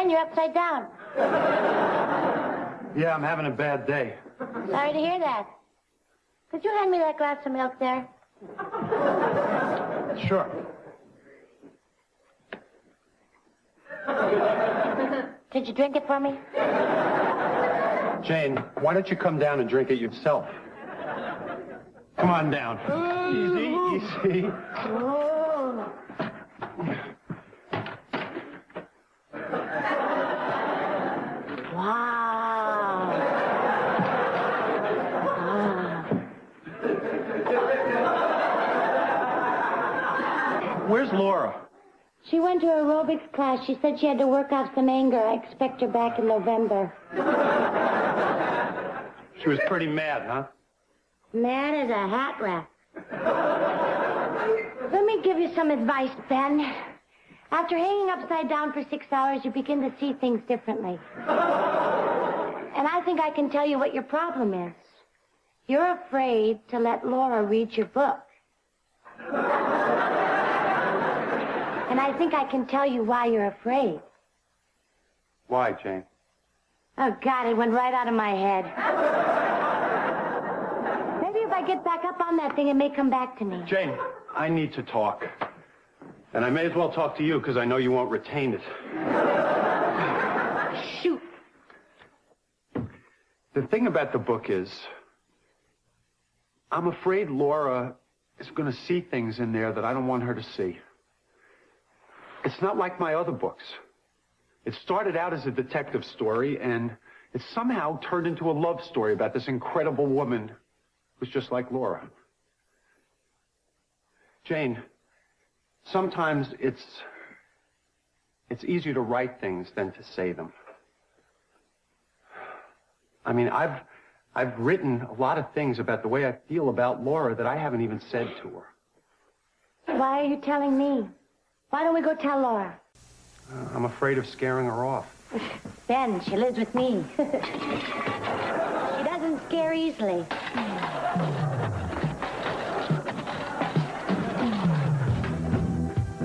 Ben, you're upside down. Yeah, I'm having a bad day. Sorry to hear that. Could you hand me that glass of milk there? Sure. Could you drink it for me? Jane, why don't you come down and drink it yourself? Come on down. Easy, easy. Oh. Wow. Where's Laura? She went to aerobics class. She said she had to work off some anger. I expect her back in November. She was pretty mad, huh? Mad as a hat rack. Let me give you some advice, Ben. After hanging upside down for six hours, you begin to see things differently. And I think I can tell you what your problem is. You're afraid to let Laura read your book. And I think I can tell you why you're afraid. Why, Jane? Oh, God, it went right out of my head. Maybe if I get back up on that thing, it may come back to me. Jane, I need to talk. And I may as well talk to you because I know you won't retain it. Shoot. The thing about the book is, I'm afraid Laura is going to see things in there that I don't want her to see. It's not like my other books. It started out as a detective story, and it somehow turned into a love story about this incredible woman who's just like Laura. Jane, sometimes it's it's easier to write things than to say them. I mean, I've I've written a lot of things about the way I feel about Laura that I haven't even said to her. Why are you telling me? Why don't we go tell Laura? Uh, I'm afraid of scaring her off. Ben, she lives with me. she doesn't scare easily.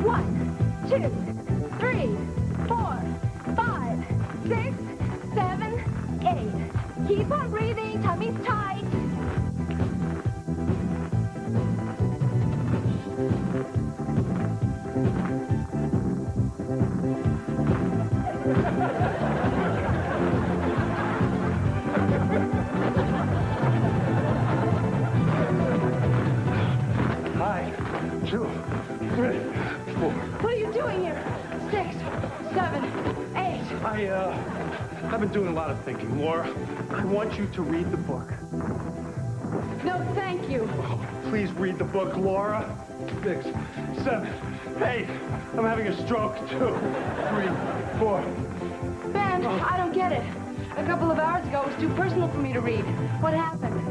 One, two, three, four, five, six, seven, eight. Keep on breathing. Tummy's tight. Hi. Two, three, four. What are you doing here? Six, seven, eight. I, uh, I've been doing a lot of thinking, Laura. I want you to read the book. No, thank you. Oh, please read the book, Laura. Six, seven, eight. I'm having a stroke. Two, three, four. Ben, I don't get it. A couple of hours ago, it was too personal for me to read. What happened?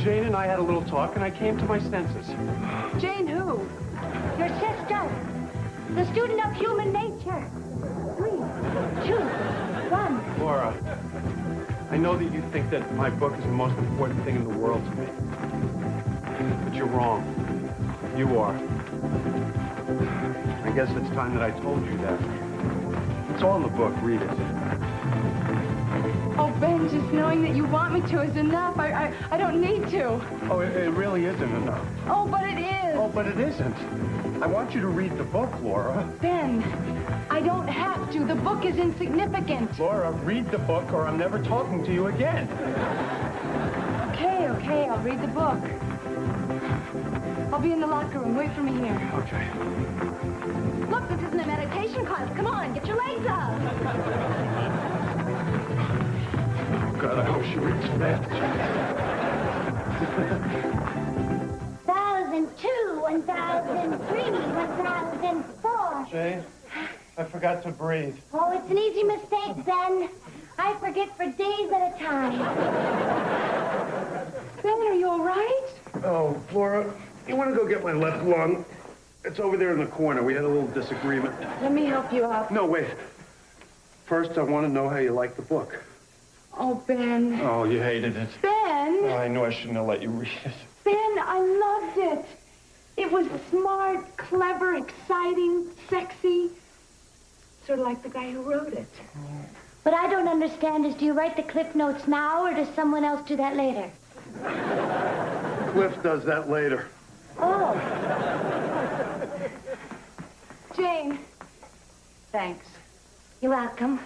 Jane and I had a little talk, and I came to my senses. Jane who? Your sister, the student of human nature. Three, two, one. Laura, know that you think that my book is the most important thing in the world to me. But you're wrong. You are. I guess it's time that I told you that. It's all in the book. Read it. Knowing that you want me to is enough. I, I, I don't need to. Oh, it, it really isn't enough. Oh, but it is. Oh, but it isn't. I want you to read the book, Laura. Ben, I don't have to. The book is insignificant. Laura, read the book or I'm never talking to you again. Okay, okay, I'll read the book. I'll be in the locker room. Wait for me here. Okay. Look, this isn't a meditation class. Come on, get your legs up. Oh, God, I hope she reads fast. Thousand two, one thousand three, one thousand four. Jane, I forgot to breathe. Oh, it's an easy mistake, Ben. I forget for days at a time. Ben, are you all right? Oh, Flora, you want to go get my left lung? It's over there in the corner. We had a little disagreement. Let me help you up. No, wait. First, I want to know how you like the book. Oh, Ben. Oh, you hated it. Ben! Oh, I knew I shouldn't have let you read it. Ben, I loved it. It was smart, clever, exciting, sexy. Sort of like the guy who wrote it. What I don't understand is do you write the cliff notes now or does someone else do that later? Cliff does that later. Oh. Jane. Thanks. You're welcome.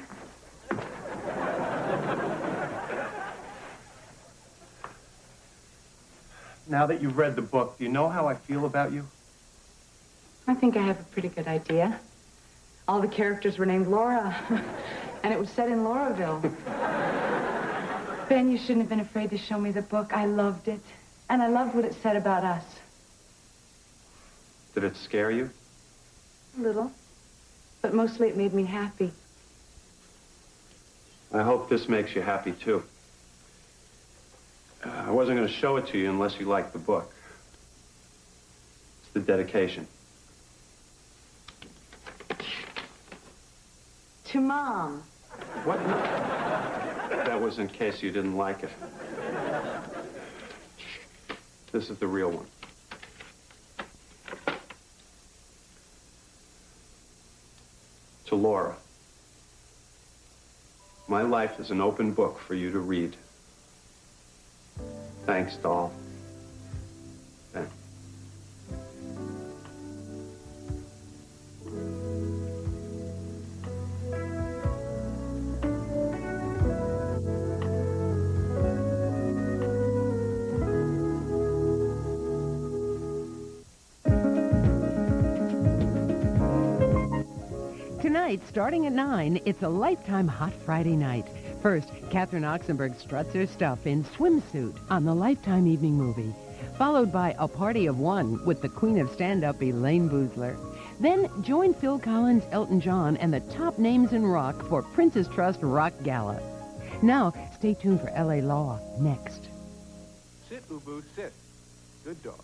Now that you've read the book, do you know how I feel about you? I think I have a pretty good idea. All the characters were named Laura, and it was set in Lauraville. ben, you shouldn't have been afraid to show me the book. I loved it, and I loved what it said about us. Did it scare you? A little, but mostly it made me happy. I hope this makes you happy, too. I wasn't going to show it to you unless you liked the book. It's the dedication. To Mom. What? That was in case you didn't like it. This is the real one. To Laura. My life is an open book for you to read. Thanks, doll. Ben. Tonight, starting at 9, it's a Lifetime Hot Friday night. First, Catherine Oxenberg struts her stuff in swimsuit on the Lifetime Evening Movie, followed by A Party of One with the Queen of Stand-Up, Elaine Boosler. Then join Phil Collins, Elton John, and the top names in rock for Prince's Trust Rock Gala. Now, stay tuned for L.A. Law next. Sit, Ubu, sit. Good dog.